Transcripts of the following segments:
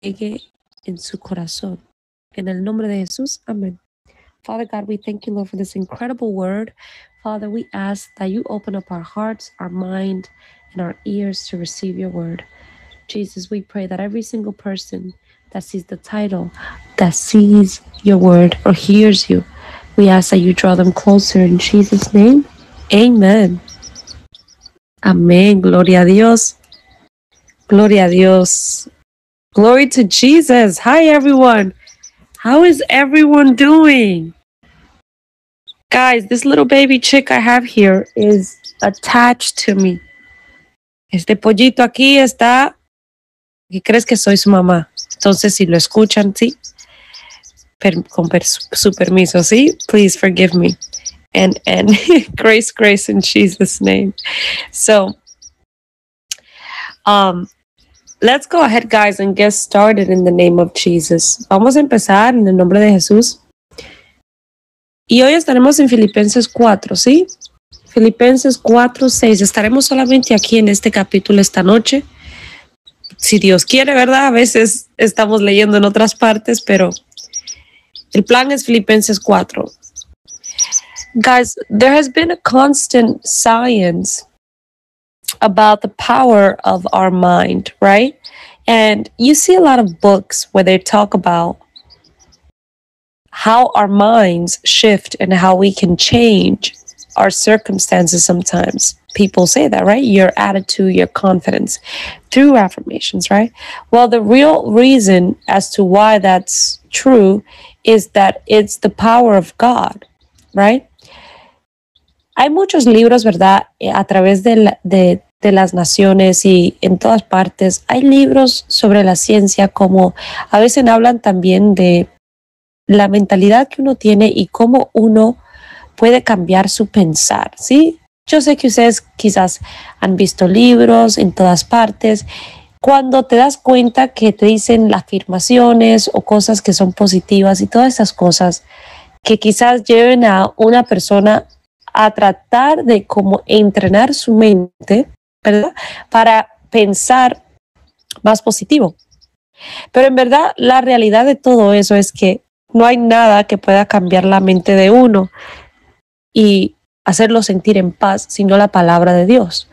llegue en su corazón. En el nombre de Jesús, amén. Father God, we thank you, Lord, for this incredible word. Father, we ask that you open up our hearts, our mind, and our ears to receive your word. Jesus, we pray that every single person that sees the title, that sees your word or hears you, we ask that you draw them closer in Jesus' name. Amen. Amén. Gloria a Dios. Gloria a Dios. Glory to Jesus. Hi, everyone. How is everyone doing? Guys, this little baby chick I have here is attached to me. Este pollito aquí está y crees que soy su mamá. Entonces, si lo escuchan, sí, per, con per, su permiso, sí, please forgive me. And and grace, grace in Jesus' name. So, um, let's go ahead, guys, and get started in the name of Jesus. Vamos a empezar en el nombre de Jesús. Y hoy estaremos en Filipenses 4, ¿sí? Filipenses 4, 6. Estaremos solamente aquí en este capítulo esta noche. Si Dios quiere, ¿verdad? A veces estamos leyendo en otras partes, pero el plan es Filipenses 4. Guys, there has been a constant science about the power of our mind, right? And you see a lot of books where they talk about how our minds shift and how we can change our circumstances sometimes. People say that, right? Your attitude, your confidence through affirmations, right? Well, the real reason as to why that's true is that it's the power of God, right? Hay muchos libros, ¿verdad? A través de, la, de, de las naciones y en todas partes. Hay libros sobre la ciencia como a veces hablan también de la mentalidad que uno tiene y cómo uno puede cambiar su pensar, ¿sí? Yo sé que ustedes quizás han visto libros en todas partes. Cuando te das cuenta que te dicen afirmaciones o cosas que son positivas y todas esas cosas que quizás lleven a una persona a tratar de como entrenar su mente, ¿verdad? Para pensar más positivo. Pero en verdad la realidad de todo eso es que no hay nada que pueda cambiar la mente de uno y hacerlo sentir en paz, sino la palabra de Dios.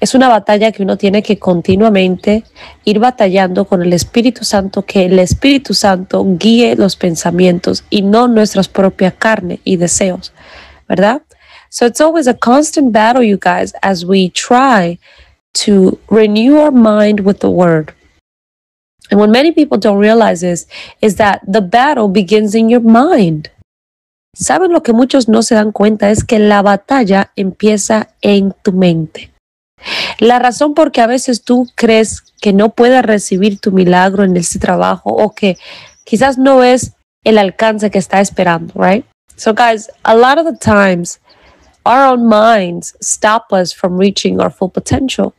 Es una batalla que uno tiene que continuamente ir batallando con el Espíritu Santo, que el Espíritu Santo guíe los pensamientos y no nuestras propias carne y deseos, ¿verdad? So it's always a constant battle, you guys, as we try to renew our mind with the word. And what many people don't realize is, is that the battle begins in your mind. ¿Saben lo que muchos no se dan cuenta? Es que la batalla empieza en tu mente. La razón por que a veces tú crees que no puedes recibir tu milagro en este trabajo o que quizás no es el alcance que está esperando, right? So guys, a lot of the times our own minds stop us from reaching our full potential.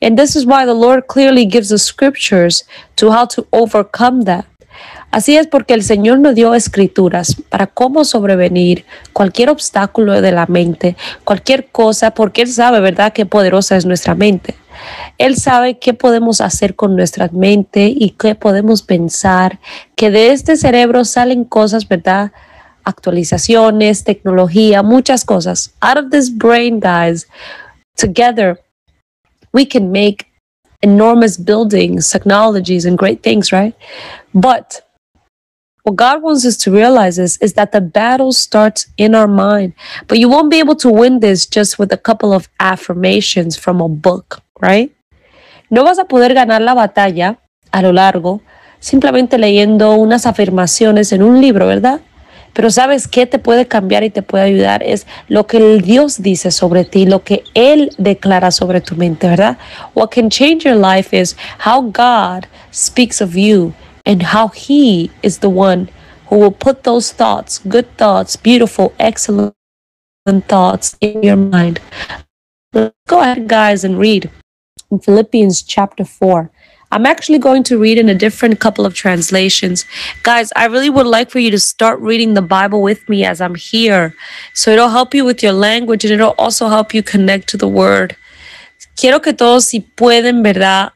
And this is why the Lord clearly gives us scriptures to how to overcome that. Así es porque el Señor nos dio escrituras para cómo sobrevenir cualquier obstáculo de la mente, cualquier cosa, porque Él sabe, ¿verdad?, qué poderosa es nuestra mente. Él sabe qué podemos hacer con nuestra mente y qué podemos pensar, que de este cerebro salen cosas, ¿verdad? Actualizaciones, tecnología, muchas cosas. Out of this brain, guys, together we can make enormous buildings, technologies, and great things, right? But what God wants us to realize is, is that the battle starts in our mind. But you won't be able to win this just with a couple of affirmations from a book, right? No vas a poder ganar la batalla a lo largo simplemente leyendo unas afirmaciones en un libro, ¿verdad? Pero sabes qué te puede cambiar y te puede ayudar es lo que el Dios dice sobre ti, lo que Él declara sobre tu mente, ¿verdad? What can change your life is how God speaks of you and how He is the one who will put those thoughts, good thoughts, beautiful, excellent thoughts in your mind. Go ahead, guys, and read in Philippians chapter 4. I'm actually going to read in a different couple of translations. Guys, I really would like for you to start reading the Bible with me as I'm here. So it'll help you with your language and it'll also help you connect to the word. Quiero que todos, si pueden, ¿verdad?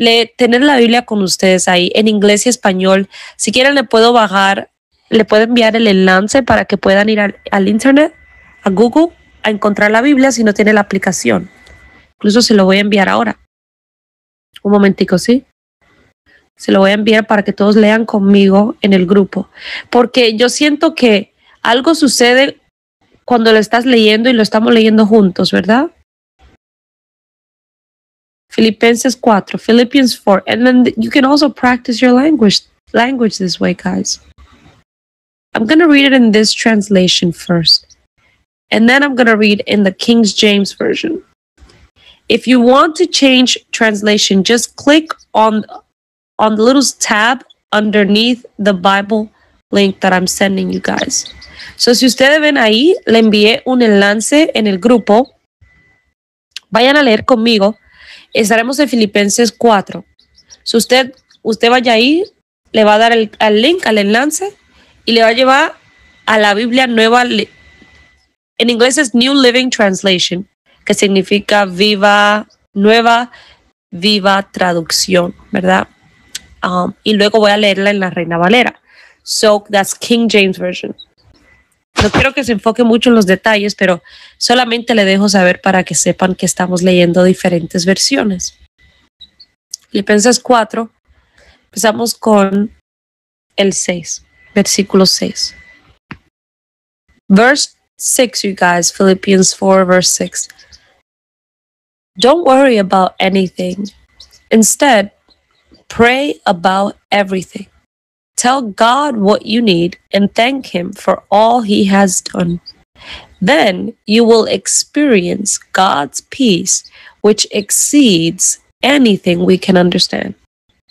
le, tener la Biblia con ustedes ahí en inglés y español. Si quieren, le puedo bajar, le puedo enviar el enlace para que puedan ir al, al internet, a Google, a encontrar la Biblia si no tiene la aplicación. Incluso se lo voy a enviar ahora. Un momentico, ¿sí? Se lo voy a enviar para que todos lean conmigo en el grupo. Porque yo siento que algo sucede cuando lo estás leyendo y lo estamos leyendo juntos, ¿verdad? Filipenses 4, Philippians 4. And then you can also practice your language language this way, guys. I'm going to read it in this translation first. And then I'm going to read in the King James version. If you want to change translation, just click on on the little tab underneath the Bible link that I'm sending you guys. So si ustedes ven ahí, le envié un enlace en el grupo. Vayan a leer conmigo. Estaremos en Filipenses 4. Si usted, usted vaya ahí, le va a dar el, el link al enlace y le va a llevar a la Biblia nueva. En inglés es New Living Translation que significa viva, nueva, viva traducción, ¿verdad? Um, y luego voy a leerla en la Reina Valera. So that's King James Version. No quiero que se enfoque mucho en los detalles, pero solamente le dejo saber para que sepan que estamos leyendo diferentes versiones. Filipenses 4, empezamos con el 6, versículo 6. Verse 6, you guys, Philippians 4, verse 6. Don't worry about anything. Instead, pray about everything. Tell God what you need and thank Him for all He has done. Then you will experience God's peace, which exceeds anything we can understand.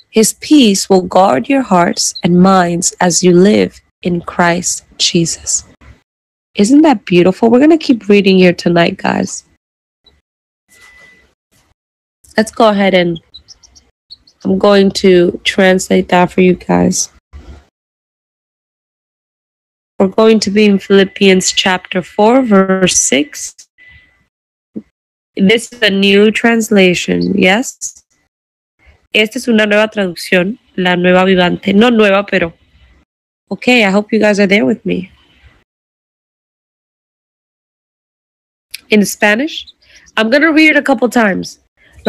His peace will guard your hearts and minds as you live in Christ Jesus. Isn't that beautiful? We're going to keep reading here tonight, guys. Let's go ahead and I'm going to translate that for you guys. We're going to be in Philippians chapter 4, verse 6. This is a new translation, yes? Esta es una nueva traducción, la nueva vivante. No nueva, pero. Okay, I hope you guys are there with me. In Spanish, I'm going to read it a couple times.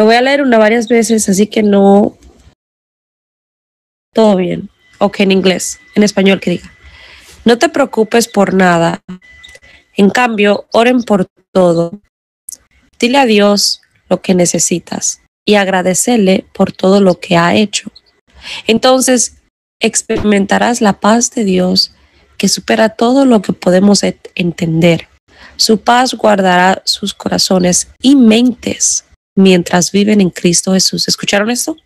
Lo voy a leer una varias veces, así que no. Todo bien. Ok, en inglés, en español que diga. No te preocupes por nada. En cambio, oren por todo. Dile a Dios lo que necesitas y agradecerle por todo lo que ha hecho. Entonces, experimentarás la paz de Dios que supera todo lo que podemos entender. Su paz guardará sus corazones y mentes mientras viven en Cristo Jesús. ¿Escucharon esto?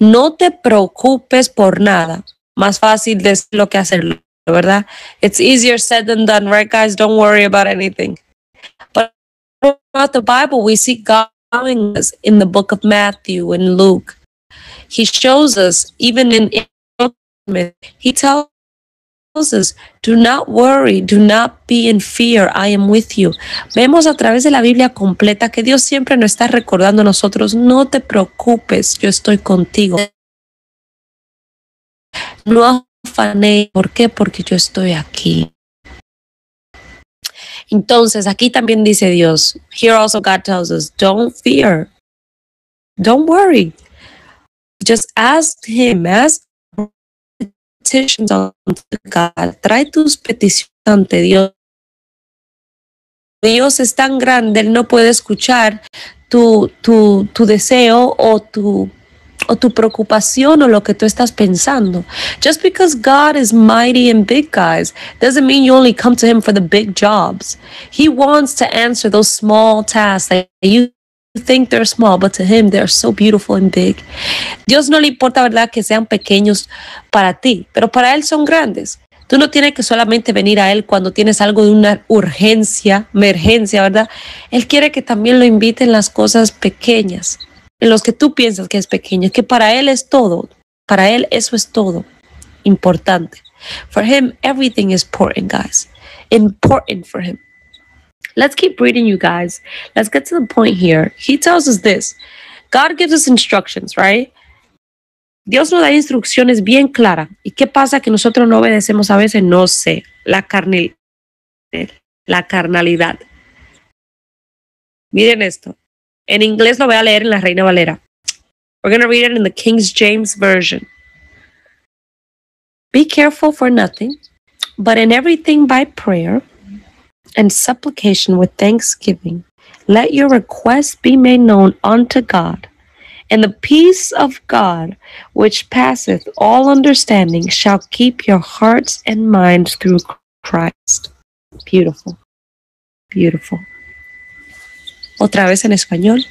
No te preocupes por nada. Más fácil decirlo que hacerlo, ¿verdad? It's easier said than done, right, guys? Don't worry about anything. But throughout the Bible, we see God us in the book of Matthew and Luke. He shows us, even in, He tells us, do not worry, do not be in fear, I am with you. Vemos a través de la Biblia completa que Dios siempre nos está recordando a nosotros, no te preocupes, yo estoy contigo. No afané, ¿por qué? Porque yo estoy aquí. Entonces, aquí también dice Dios, here also God tells us, don't fear, don't worry. Just ask Him, ask petitions unto God. Trae tus peticiones ante Dios. Dios es tan grande, Él no puede escuchar tu, tu, tu deseo o tu, o tu preocupación o lo que tú estás pensando. Just because God is mighty and big, guys, doesn't mean you only come to Him for the big jobs. He wants to answer those small tasks that you think they're small, but to him they're so beautiful and big. Dios no le importa, ¿verdad?, que sean pequeños para ti, pero para él son grandes. Tú no tienes que solamente venir a él cuando tienes algo de una urgencia, emergencia, ¿verdad? Él quiere que también lo invite en las cosas pequeñas, en los que tú piensas que es pequeño, que para él es todo. Para él eso es todo importante. For him, everything is important, guys. Important for him. Let's keep reading, you guys. Let's get to the point here. He tells us this God gives us instructions, right? Dios nos da instrucciones bien claras. ¿Y qué pasa que nosotros no obedecemos a veces? No sé. La la carnalidad. Miren esto. En inglés lo voy a leer en la Reina Valera. We're going to read it in the King James Version. Be careful for nothing, but in everything by prayer and supplication with thanksgiving, let your requests be made known unto God. And the peace of God, which passeth all understanding, shall keep your hearts and minds through Christ. Beautiful. Beautiful. Otra vez en español.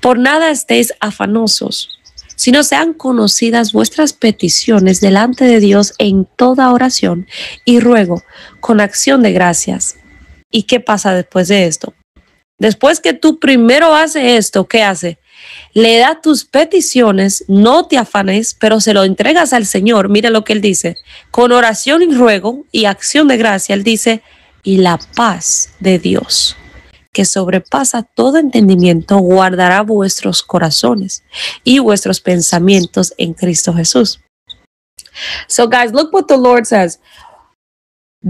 Por nada estéis afanosos, sino sean conocidas vuestras peticiones delante de Dios en toda oración y ruego con acción de gracias. ¿Y qué pasa después de esto? Después que tú primero haces esto, ¿qué hace? Le da tus peticiones, no te afanes, pero se lo entregas al Señor. Mira lo que Él dice. Con oración y ruego y acción de gracia, Él dice, y la paz de Dios que sobrepasa todo entendimiento, guardará vuestros corazones y vuestros pensamientos en Cristo Jesús. So, guys, look what the Lord says.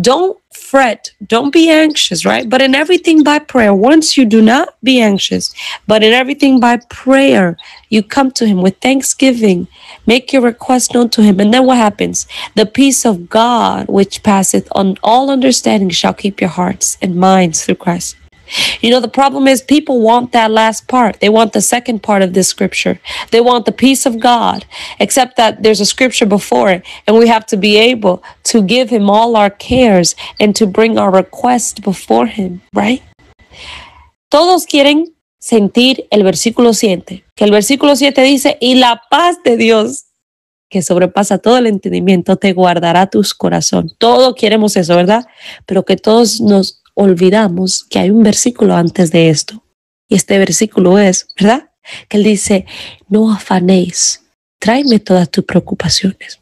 Don't fret, don't be anxious, right? But in everything by prayer, once you do not be anxious, but in everything by prayer, you come to Him with thanksgiving, make your request known to Him. And then what happens? The peace of God, which passeth on all understanding, shall keep your hearts and minds through Christ. You know, the problem is people want that last part. They want the second part of this scripture. They want the peace of God, except that there's a scripture before it, and we have to be able to give Him all our cares and to bring our request before Him, right? Todos quieren sentir el versículo 7, que el versículo 7 dice, y la paz de Dios que sobrepasa todo el entendimiento, te guardará tus corazón. Todos queremos eso, ¿verdad? Pero que todos nos olvidamos que hay un versículo antes de esto. Y este versículo es, ¿verdad? Que él dice, no afanéis, tráeme todas tus preocupaciones.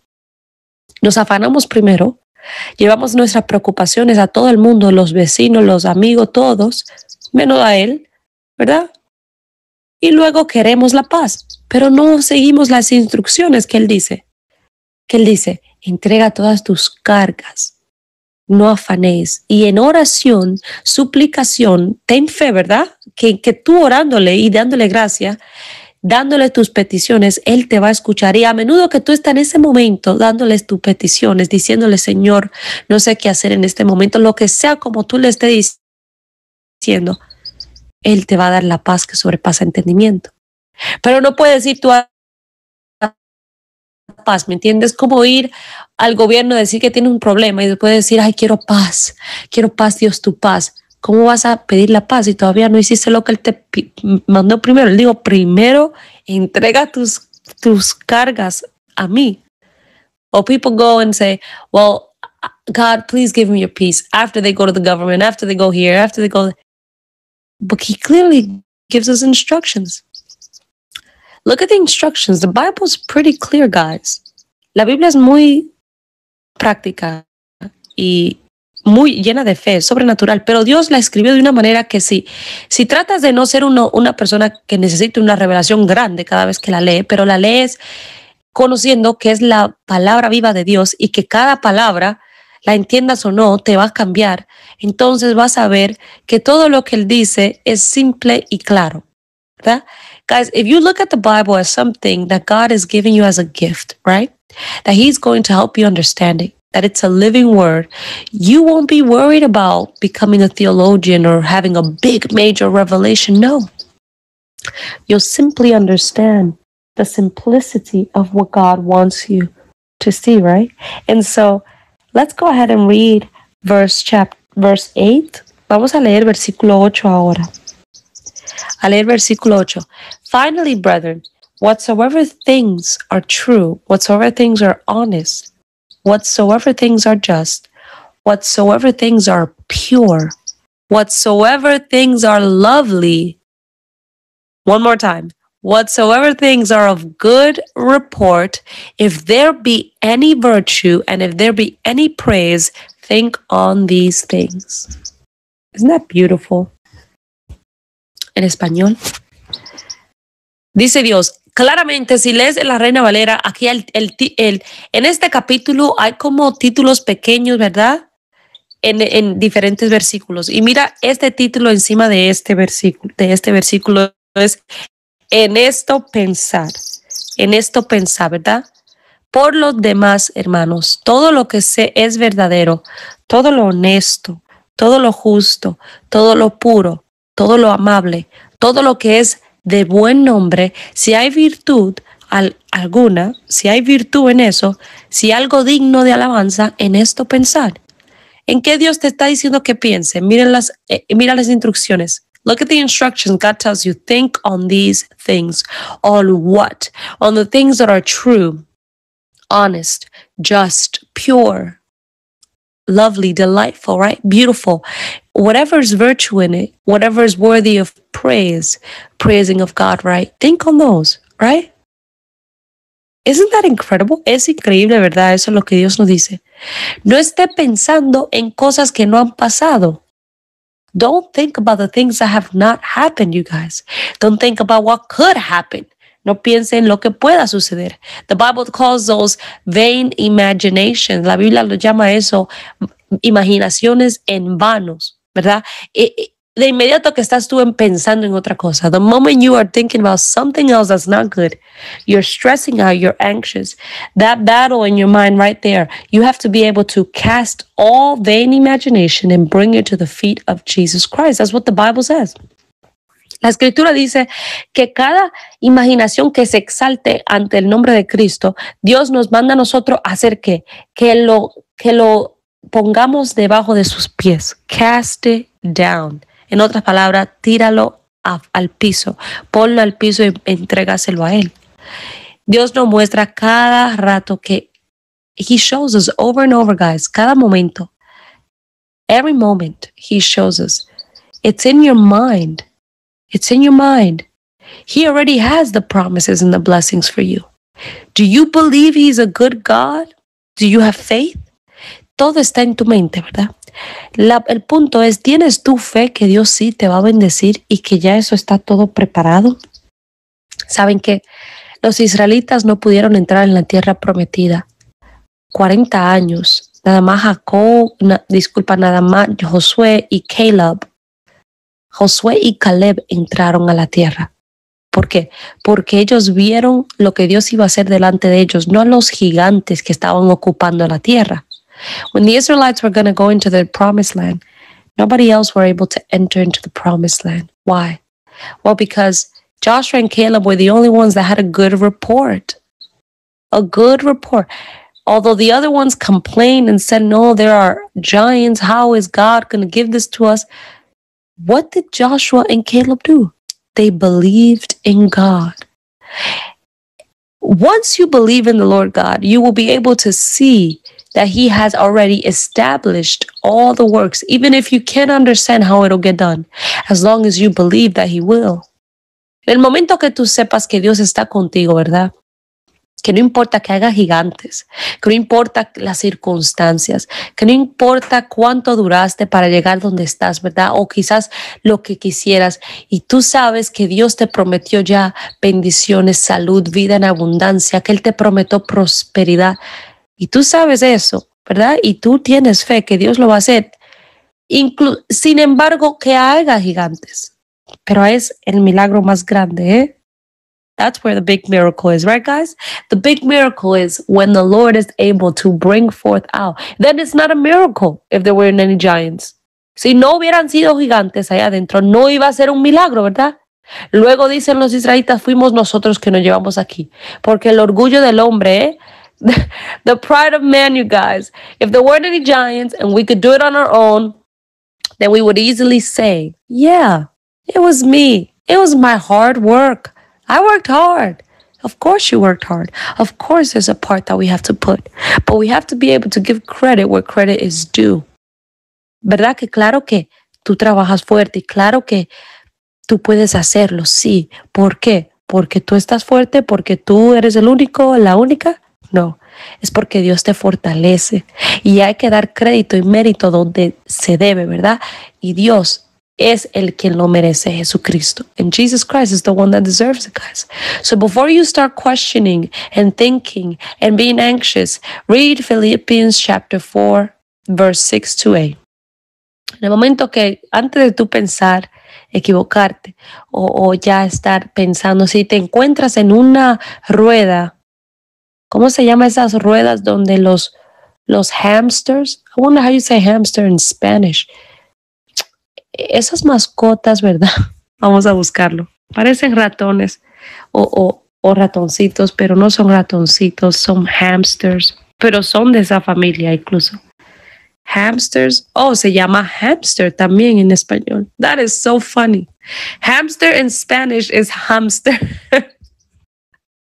Nos afanamos primero, llevamos nuestras preocupaciones a todo el mundo, los vecinos, los amigos, todos, menos a él, ¿verdad? Y luego queremos la paz, pero no seguimos las instrucciones que él dice. Que él dice, entrega todas tus cargas no afanéis. Y en oración, suplicación, ten fe, ¿verdad? Que, que tú orándole y dándole gracia, dándole tus peticiones, Él te va a escuchar. Y a menudo que tú estás en ese momento dándoles tus peticiones, diciéndole, Señor, no sé qué hacer en este momento, lo que sea como tú le estés diciendo, Él te va a dar la paz que sobrepasa entendimiento. Pero no puedes ir tú a paz, ¿me entiendes? Como ir al gobierno a decir que tiene un problema y después decir, ay, quiero paz, quiero paz, Dios, tu paz. ¿Cómo vas a pedir la paz si todavía no hiciste lo que Él te mandó primero? Él dijo, primero entrega tus, tus cargas a mí. Or people go and say, well, God, please give me your peace after they go to the government, after they go here, after they go. But He clearly gives us instructions. Look at the instructions. The Bible's pretty clear, guys. La Biblia es muy práctica y muy llena de fe, sobrenatural, pero Dios la escribió de una manera que si, si tratas de no ser uno, una persona que necesite una revelación grande cada vez que la lee, pero la lees conociendo que es la palabra viva de Dios y que cada palabra, la entiendas o no, te va a cambiar, entonces vas a ver que todo lo que Él dice es simple y claro. ¿verdad? Guys, if you look at the Bible as something that God is giving you as a gift, right? That He's going to help you understand it, that it's a living word, you won't be worried about becoming a theologian or having a big major revelation. No. You'll simply understand the simplicity of what God wants you to see, right? And so let's go ahead and read verse chapter verse 8. Vamos a leer versículo 8 ahora. A leer versículo 8. Finally, brethren, whatsoever things are true, whatsoever things are honest, whatsoever things are just, whatsoever things are pure, whatsoever things are lovely. One more time. Whatsoever things are of good report, if there be any virtue and if there be any praise, think on these things. Isn't that beautiful? En español. Dice Dios, claramente, si lees la Reina Valera, aquí el, el, en este capítulo hay como títulos pequeños, ¿verdad? En, en, diferentes versículos. Y mira, este título encima de este versículo, de este versículo es en esto pensar, en esto pensar, ¿verdad? Por los demás, hermanos, todo lo que sé es verdadero, todo lo honesto, todo lo justo, todo lo puro, todo lo amable, todo lo que es de buen nombre, si hay virtud alguna, si hay virtud en eso, si algo digno de alabanza, en esto pensar. ¿En qué Dios te está diciendo que piense? Miren las, eh, mira las instrucciones. Look at the instructions. God tells you, think on these things. On what? On the things that are true, honest, just, pure, lovely, delightful, right? Beautiful. Whatever is virtue in it, whatever is worthy of praise, praising of God, right? Think on those, right? Isn't that incredible? Es increíble, ¿verdad? Eso es lo que Dios nos dice. No esté pensando en cosas que no han pasado. Don't think about the things that have not happened, you guys. Don't think about what could happen. No piense en lo que pueda suceder. The Bible calls those vain imaginations. La Biblia lo llama eso imaginaciones en vanos, ¿verdad? de inmediato que estás tú pensando en otra cosa, the moment you are thinking about something else that's not good, you're stressing out, you're anxious. That battle in your mind right there, you have to be able to cast all vain imagination and bring it to the feet of Jesus Christ. That's what the Bible says. La escritura dice que cada imaginación que se exalte ante el nombre de Cristo, Dios nos manda a nosotros hacer que, que lo, que lo pongamos debajo de sus pies. Cast it down. En otras palabras, tíralo al piso, ponlo al piso y entrégaselo a Él. Dios nos muestra cada rato que He shows us over and over, guys, cada momento. Every moment He shows us. It's in your mind. It's in your mind. He already has the promises and the blessings for you. Do you believe He's a good God? Do you have faith? Todo está en tu mente, ¿verdad? El punto es, ¿tienes tu fe que Dios sí te va a bendecir y que ya eso está todo preparado? Saben que los israelitas no pudieron entrar en la tierra prometida. 40 años, nada más Jacob, disculpa, nada más Josué y Caleb Josué y Caleb entraron a la tierra. ¿Por qué? Porque ellos vieron lo que Dios iba a hacer delante de ellos, no a los gigantes que estaban ocupando la tierra. When the Israelites were going to go into the promised land, nobody else were able to enter into the promised land. Why? Well, because Joshua and Caleb were the only ones that had a good report. A good report. Although the other ones complained and said, No, there are giants. How is God going to give this to us? What did Joshua and Caleb do? They believed in God. Once you believe in the Lord God, you will be able to see that He has already established all the works, even if you can't understand how it'll get done, as long as you believe that He will. El momento que tú sepas que Dios está contigo, ¿verdad? que no importa que haga gigantes, que no importa las circunstancias, que no importa cuánto duraste para llegar donde estás, ¿verdad? O quizás lo que quisieras. Y tú sabes que Dios te prometió ya bendiciones, salud, vida en abundancia, que Él te prometió prosperidad. Y tú sabes eso, ¿verdad? Y tú tienes fe que Dios lo va a hacer. sin embargo, que haga gigantes. Pero es el milagro más grande, ¿eh? That's where the big miracle is, right, guys? The big miracle is when the Lord is able to bring forth out. Then it's not a miracle if there weren't any giants. Si no hubieran sido gigantes allá adentro, no iba a ser un milagro, ¿verdad? Luego dicen los israelitas, fuimos nosotros que nos llevamos aquí. Porque el orgullo del hombre, ¿eh? the pride of man, you guys. If there weren't any giants and we could do it on our own, then we would easily say, yeah, it was me. It was my hard work. I worked hard. Of course, you worked hard. Of course, there's a part that we have to put, but we have to be able to give credit where credit is due. ¿Verdad que claro que tú trabajas fuerte claro que tú puedes hacerlo? Sí. ¿Por qué? ¿Porque tú estás fuerte? ¿Porque tú eres el único, la única? No. Es porque Dios te fortalece y hay que dar crédito y mérito donde se debe, ¿verdad? Y Dios es el quien lo merece, Jesucristo. And Jesus Christ is the one that deserves it, guys. So before you start questioning and thinking and being anxious, read Philippians chapter 4, verse 6 to 8. En el momento que antes de tú pensar, equivocarte o, o ya estar pensando, si te encuentras en una rueda, ¿cómo se llama esas ruedas donde los, los hamsters? I wonder how you say hamster in Spanish esas mascotas, ¿verdad? Vamos a buscarlo. Parecen ratones o, o, ratoncitos, pero no son ratoncitos, son hamsters, pero son de esa familia incluso. Hamsters, oh, se llama hamster también en español. That is so funny. Hamster in Spanish is hamster.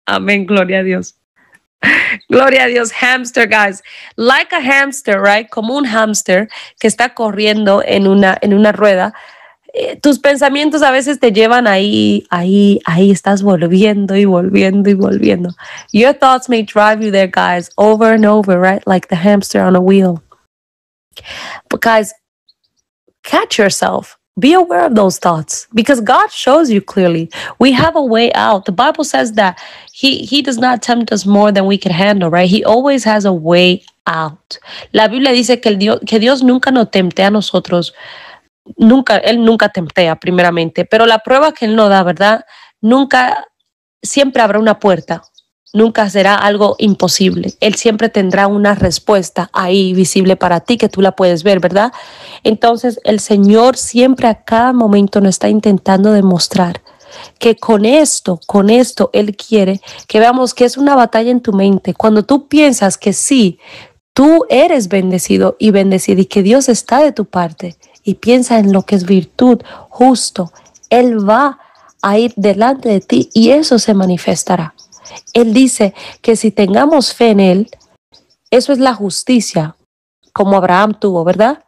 Amén, gloria a Dios. Gloria a Dios, hamster, guys. Like a hamster, right? Como un hamster que está corriendo en una, en una rueda. Eh, tus pensamientos a veces te llevan ahí, ahí, ahí estás volviendo y volviendo y volviendo. Your thoughts may drive you there, guys, over and over, right? Like the hamster on a wheel. But guys, catch yourself. Be aware of those thoughts because God shows you clearly. We have a way out. The Bible says that he, he does not tempt us more than we can handle, right? He always has a way out. La Biblia dice que, Dios, que Dios nunca nos temptea a nosotros. Nunca, Él nunca temptea, primeramente. Pero la prueba que Él no da, ¿verdad? Nunca, siempre habrá una puerta nunca será algo imposible. Él siempre tendrá una respuesta ahí visible para ti que tú la puedes ver, ¿verdad? Entonces el Señor siempre a cada momento nos está intentando demostrar que con esto, con esto, Él quiere que veamos que es una batalla en tu mente. Cuando tú piensas que sí, tú eres bendecido y bendecido y que Dios está de tu parte y piensa en lo que es virtud, justo, Él va a ir delante de ti y eso se manifestará. Él dice que si tengamos fe en Él, eso es la justicia, como Abraham tuvo, ¿verdad?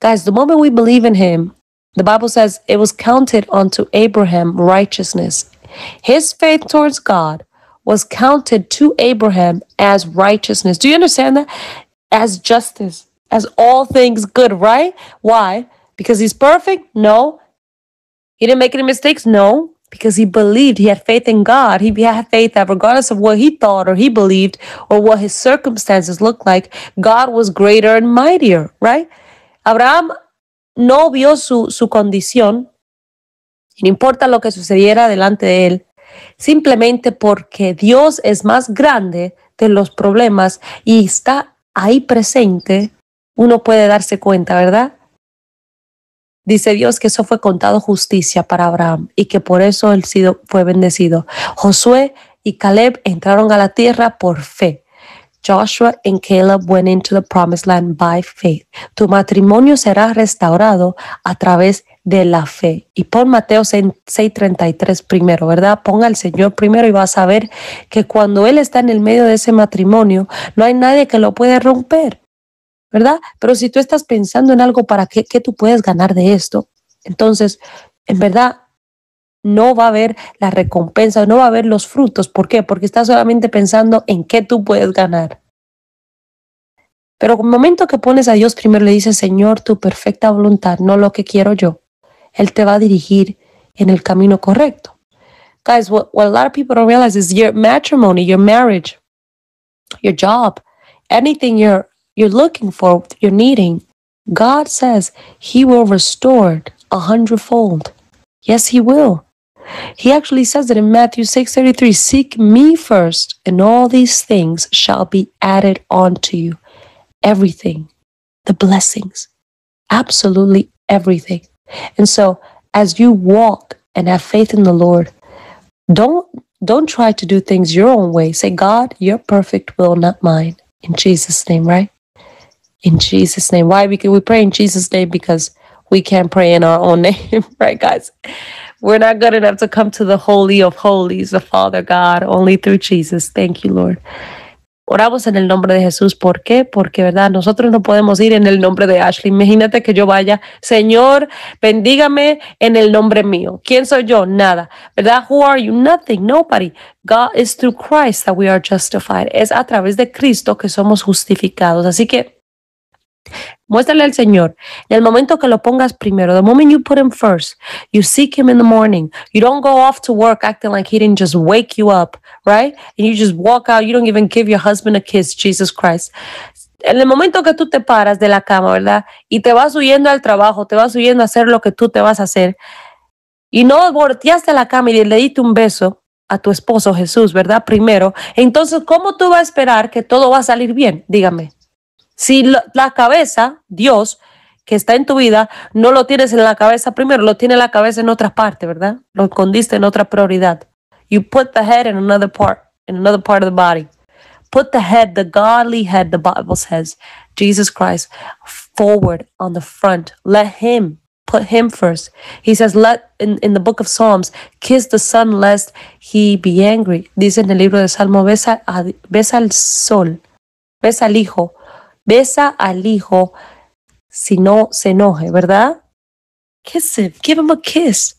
Guys, the moment we believe in Him, the Bible says it was counted unto Abraham righteousness. His faith towards God was counted to Abraham as righteousness. Do you understand that? As justice, as all things good, right? Why? Because he's perfect? No. He didn't make any mistakes? No because he believed he had faith in God. He had faith that regardless of what he thought or he believed or what his circumstances looked like, God was greater and mightier, right? Abraham no vio su, su condición, no importa lo que sucediera delante de él, simplemente porque Dios es más grande de los problemas y está ahí presente, uno puede darse cuenta, ¿verdad? Dice Dios que eso fue contado justicia para Abraham y que por eso él fue bendecido. Josué y Caleb entraron a la tierra por fe. Joshua and Caleb went into the promised land by faith. Tu matrimonio será restaurado a través de la fe. Y pon Mateo 6:33 primero, ¿verdad? Ponga al Señor primero y vas a ver que cuando Él está en el medio de ese matrimonio, no hay nadie que lo pueda romper. ¿Verdad? Pero si tú estás pensando en algo para qué, qué tú puedes ganar de esto, entonces, en verdad, no va a haber la recompensa, no va a haber los frutos. ¿Por qué? Porque estás solamente pensando en qué tú puedes ganar. Pero el momento que pones a Dios primero, le dices, Señor, tu perfecta voluntad, no lo que quiero yo, Él te va a dirigir en el camino correcto. Guys, what, what a lot of people don't realize is your matrimony, your marriage, your job, anything you're you're looking for, you're needing, God says He will restore it a hundredfold. Yes, He will. He actually says it in Matthew 6:33, seek me first, and all these things shall be added onto you. Everything, the blessings, absolutely everything. And so as you walk and have faith in the Lord, don't don't try to do things your own way. Say, God, your perfect will, not mine. In Jesus' name, right? In Jesus' name. Why? Because we pray in Jesus' name because we can't pray in our own name, right, guys? We're not good enough to come to the Holy of Holies, the Father God, only through Jesus. Thank you, Lord. Oramos en el nombre de Jesús. ¿Por qué? Porque, ¿verdad? Nosotros no podemos ir en el nombre de Ashley. Imagínate que yo vaya, Señor, bendígame en el nombre mío. ¿Quién soy yo? Nada. ¿Verdad? Who are you? Nothing. Nobody. God is through Christ that we are justified. Es a través de Cristo que somos justificados. Así que Muéstrale al Señor. En el momento que lo pongas primero, the moment you put him first, you seek him in the morning. You don't go off to work acting like he didn't just wake you up, right? And you just walk out. You don't even give your husband a kiss, Jesus Christ. En el momento que tú te paras de la cama, ¿verdad? Y te vas huyendo al trabajo, te vas huyendo a hacer lo que tú te vas a hacer. Y no volteaste la cama y le diste un beso a tu esposo Jesús, ¿verdad? Primero. Entonces, ¿cómo tú vas a esperar que todo va a salir bien? Dígame. Si la cabeza, Dios, que está en tu vida, no lo tienes en la cabeza primero, lo tiene en la cabeza en otra parte, ¿verdad? Lo escondiste en otra prioridad. You put the head in another part, in another part of the body. Put the head, the godly head, the Bible says, Jesus Christ, forward on the front. Let him put him first. He says, let in, in the book of Psalms, kiss the sun lest he be angry. Dice en el libro de Salmo, besa, besa al sol, besa al hijo Besa al hijo si no se enoje, ¿verdad? Kiss him. Give him a kiss.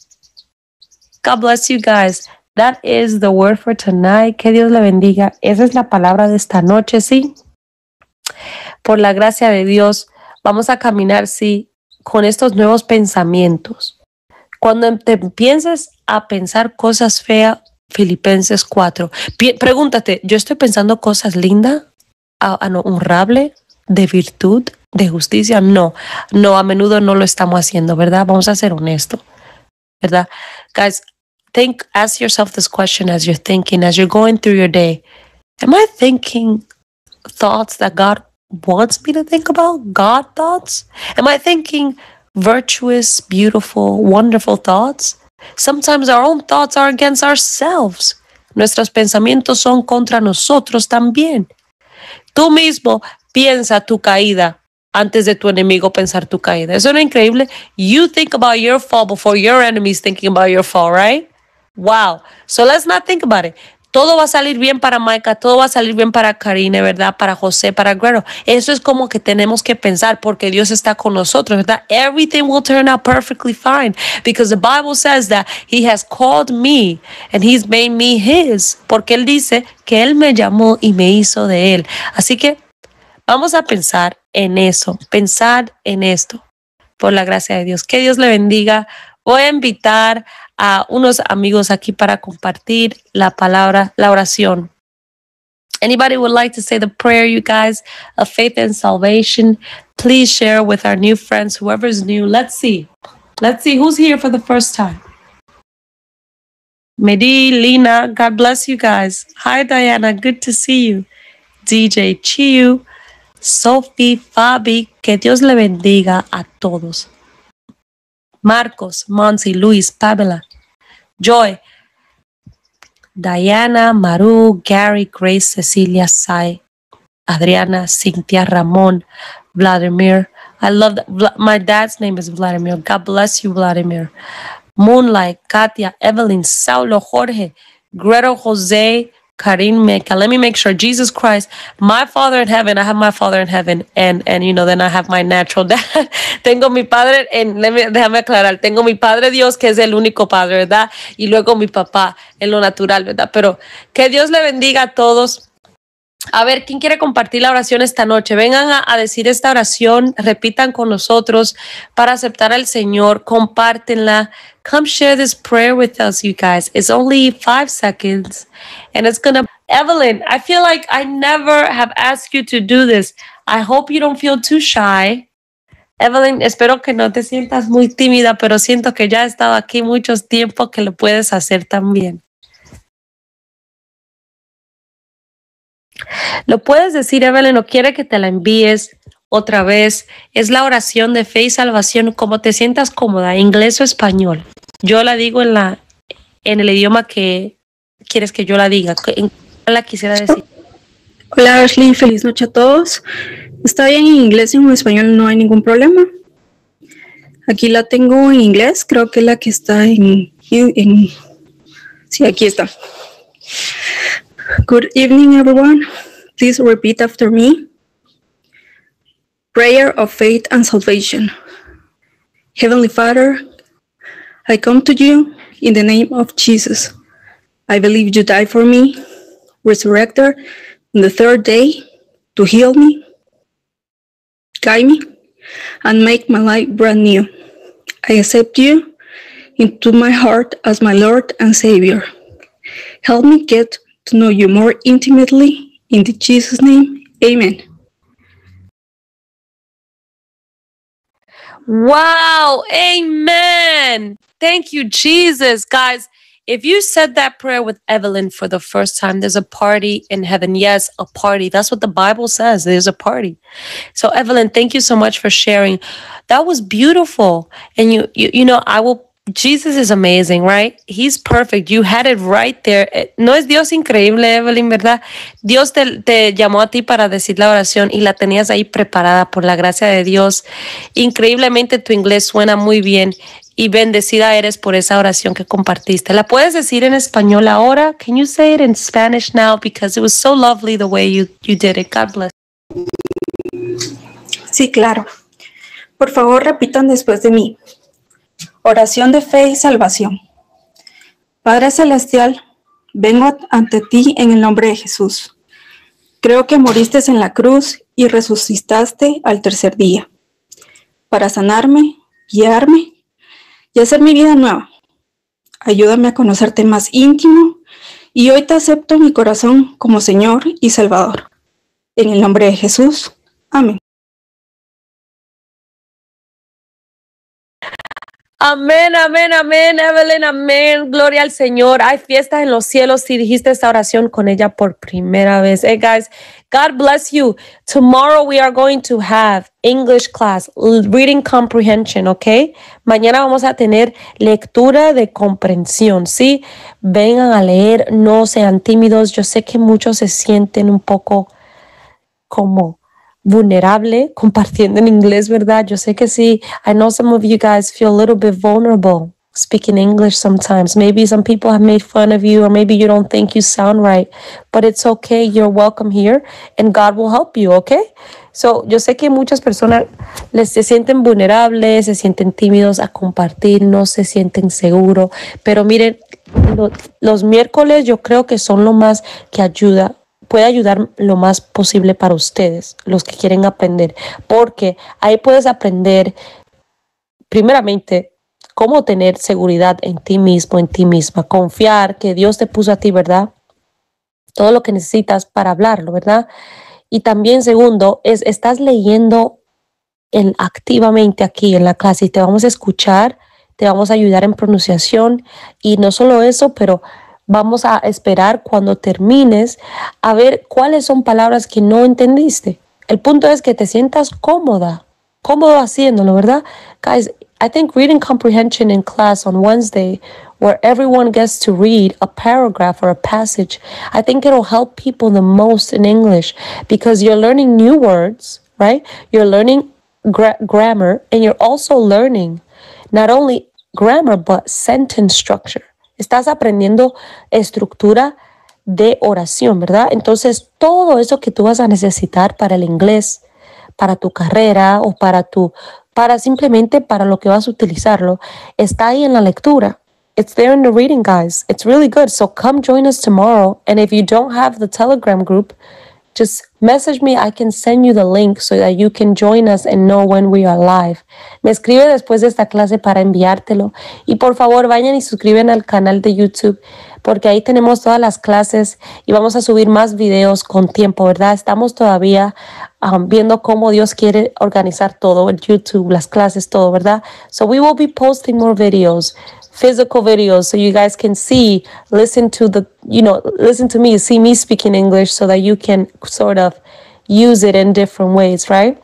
God bless you guys. That is the word for tonight. Que Dios le bendiga. Esa es la palabra de esta noche, ¿sí? Por la gracia de Dios, vamos a caminar, sí, con estos nuevos pensamientos. Cuando te pienses a pensar cosas feas, Filipenses 4, pregúntate, ¿yo estoy pensando cosas lindas, honrables? De virtud, de justicia, no, no, a menudo no lo estamos haciendo, ¿verdad? Vamos a ser honestos, ¿verdad? Guys, think, ask yourself this question as you're thinking, as you're going through your day. Am I thinking thoughts that God wants me to think about? God thoughts? Am I thinking virtuous, beautiful, wonderful thoughts? Sometimes our own thoughts are against ourselves. Nuestros pensamientos son contra nosotros también. Tú mismo piensa tu caída antes de tu enemigo pensar tu caída. Eso no es increíble. You think about your fall before your enemies thinking about your fall, right? Wow. So let's not think about it. Todo va a salir bien para Maika, todo va a salir bien para Karine, ¿verdad? Para José, para Guerrero. Eso es como que tenemos que pensar porque Dios está con nosotros, ¿verdad? Everything will turn out perfectly fine because the Bible says that He has called me and He's made me His. Porque Él dice que Él me llamó y me hizo de Él. Así que Vamos a pensar en eso, pensar en esto, por la gracia de Dios. Que Dios le bendiga. Voy a invitar a unos amigos aquí para compartir la palabra, la oración. Anybody would like to say the prayer, you guys, of faith and salvation? Please share with our new friends, whoever's new. Let's see. Let's see who's here for the first time. Medi, Lina, God bless you guys. Hi, Diana. Good to see you. DJ Chiu, Sophie, Fabi, que Dios le bendiga a todos. Marcos, Monsi, Luis, Pamela, Joy, Diana, Maru, Gary, Grace, Cecilia, Sai, Adriana, Cynthia, Ramon, Vladimir. I love that. My dad's name is Vladimir. God bless you, Vladimir. Moonlight, Katia, Evelyn, Saulo, Jorge, Greto, Jose, Karim Meka. Let me make sure. Jesus Christ, my Father in heaven. I have my Father in heaven, and and you know, then I have my natural dad. tengo mi padre en, déjame aclarar. Tengo mi Padre Dios que es el único Padre, ¿verdad? Y luego mi papá en lo natural, ¿verdad? Pero que Dios le bendiga a todos. A ver, ¿quién quiere compartir la oración esta noche? Vengan a, decir esta oración, repitan con nosotros para aceptar al Señor, compártenla. Come share this prayer with us, you guys. It's only five seconds and it's gonna. Evelyn, I feel like I never have asked you to do this. I hope you don't feel too shy. Evelyn, espero que no te sientas muy tímida, pero siento que ya he estado aquí muchos tiempo que lo puedes hacer también. Lo puedes decir, Evelyn, no quiere que te la envíes otra vez. Es la oración de fe y salvación, como te sientas cómoda, inglés o español. Yo la digo en, la, en el idioma que quieres que yo la diga. ¿En la quisiera decir? Hola Ashley, feliz noche a todos. Está bien en inglés y en español, no hay ningún problema. Aquí la tengo en inglés, creo que la que está en, en sí, aquí está. Good evening, everyone. Please repeat after me. Prayer of faith and salvation. Heavenly Father, I come to you in the name of Jesus. I believe you died for me, resurrected on the third day to heal me. guide me, and make my life brand new. I accept you into my heart as my Lord and Savior. Help me get to know you more intimately. In the Jesus' name, amen. Wow. Amen. Thank you, Jesus. Guys, if you said that prayer with Evelyn for the first time, there's a party in heaven. Yes, a party. That's what the Bible says. There's a party. So, Evelyn, thank you so much for sharing. That was beautiful. And you, you, you know, I will Jesus is amazing, right? He's perfect. You had it right there. Eh, no es Dios increíble, Evelyn, ¿verdad? Dios te, llamó a ti para decir la oración y la tenías ahí preparada por la gracia de Dios. Increíblemente tu inglés suena muy bien y bendecida eres por esa oración que compartiste. ¿La puedes decir en español ahora? Can you say it in Spanish now? Because it was so lovely the way you, you did it. God bless. Sí, claro. Por favor, repitan después de mí. Oración de fe y salvación. Padre Celestial, vengo ante ti en el nombre de Jesús. Creo que moriste en la cruz y resucitaste al tercer día para sanarme, guiarme y hacer mi vida nueva. Ayúdame a conocerte más íntimo y hoy te acepto mi corazón como Señor y Salvador. En el nombre de Jesús. Amén. Amén, amén, amén, Evelyn, amén. Gloria al Señor. Hay fiestas en los cielos si dijiste esta oración con ella por primera vez. Hey guys, God bless you. Tomorrow we are going to have English class, reading comprehension, ¿ok? Mañana vamos a tener lectura de comprensión, ¿sí? Vengan a leer, no sean tímidos. Yo sé que muchos se sienten un poco como vulnerable compartiendo en inglés, ¿verdad? Yo sé que sí. I know some of you guys feel a little bit vulnerable speaking English sometimes. Maybe some people have made fun of you, or maybe you don't think you sound right, but it's okay. You're welcome here, and God will help you, okay? So, yo sé que muchas personas les se sienten vulnerables, se sienten tímidos a compartir, no se sienten seguros, pero miren, los miércoles yo creo que son lo más que ayuda puede ayudar lo más posible para ustedes, los que quieren aprender, porque ahí puedes aprender primeramente cómo tener seguridad en ti mismo, en ti misma, confiar que Dios te puso a ti, ¿verdad? Todo lo que necesitas para hablarlo, ¿verdad? Y también segundo, es estás leyendo en, activamente aquí en la clase y te vamos a escuchar, te vamos a ayudar en pronunciación y no solo eso, pero Vamos a esperar cuando termines a ver cuáles son palabras que no entendiste. El punto es que te sientas cómoda, cómodo haciéndolo, ¿verdad? Guys, I think reading comprehension in class on Wednesday, where everyone gets to read a paragraph or a passage, I think it'll help people the most in English because you're learning new words, right? You're learning gra grammar and you're also learning not only grammar, but sentence structure. Estás aprendiendo estructura de oración, ¿verdad? Entonces, todo eso que tú vas a necesitar para el inglés, para tu carrera o para tu para simplemente para lo que vas a utilizarlo, está ahí en la lectura. It's there in the reading, guys. It's really good. So come join us tomorrow. And if you don't have the Telegram group, just message me. I can send you the link so that you can join us and know when we are live. Me escribe después de esta clase para enviártelo. Y por favor, vayan y suscriben al canal de YouTube porque ahí tenemos todas las clases y vamos a subir más videos con tiempo, ¿verdad? Estamos todavía um, viendo cómo Dios quiere organizar todo, el YouTube, las clases, todo, ¿verdad? So we will be posting more videos physical videos so you guys can see, listen to the, you know, listen to me, see me speaking English so that you can sort of use it in different ways, right?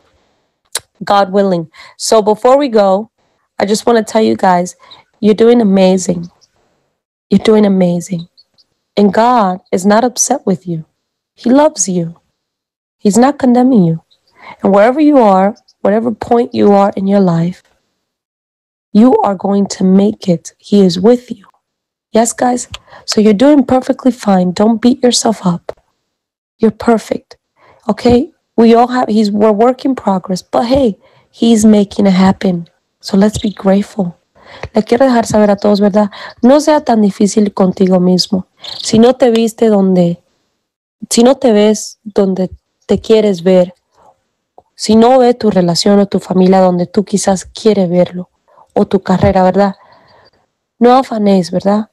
God willing. So before we go, I just want to tell you guys, you're doing amazing. You're doing amazing. And God is not upset with you. He loves you. He's not condemning you. And wherever you are, whatever point you are in your life, you are going to make it. He is with you. Yes, guys? So you're doing perfectly fine. Don't beat yourself up. You're perfect. Okay? We all have, he's, we're work in progress, but hey, he's making it happen. So let's be grateful. Quiero dejar saber a todos, ¿verdad? No sea tan difícil contigo mismo. Si no te viste donde, si no te ves donde te quieres ver, si no ve tu relación o tu familia donde tú quizás quieres verlo, o tu carrera, ¿verdad? No afanes, ¿verdad?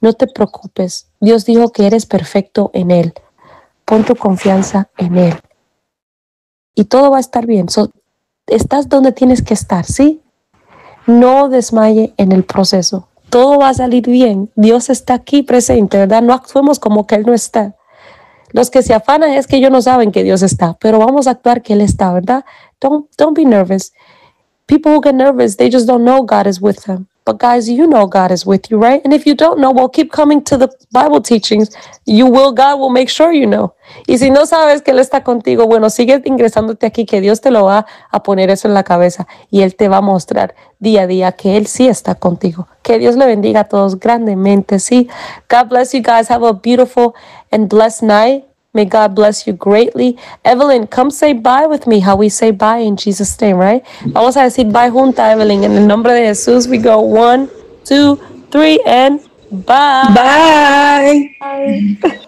No te preocupes. Dios dijo que eres perfecto en Él. Pon tu confianza en Él. Y todo va a estar bien. estás donde tienes que estar, ¿sí? No desmaye en el proceso. Todo va a salir bien. Dios está aquí presente, ¿verdad? No actuemos como que Él no está. Los que se afanan es que ellos no saben que Dios está, pero vamos a actuar que Él está, ¿verdad? Don't, don't be nervous. People who get nervous, they just don't know God is with them. But guys, you know God is with you, right? And if you don't know, well, keep coming to the Bible teachings. You will, God will make sure you know. Y si no sabes que Él está contigo, bueno, sigue ingresándote aquí, que Dios te lo va a poner eso en la cabeza y Él te va a mostrar día a día que Él sí está contigo. Que Dios le bendiga a todos grandemente, sí. God bless you guys. Have a beautiful and blessed night. May God bless you greatly. Evelyn, come say bye with me, how we say bye in Jesus' name, right? Vamos a decir bye junta, Evelyn. En el nombre de Jesús, we go one, two, three, and bye. Bye. bye.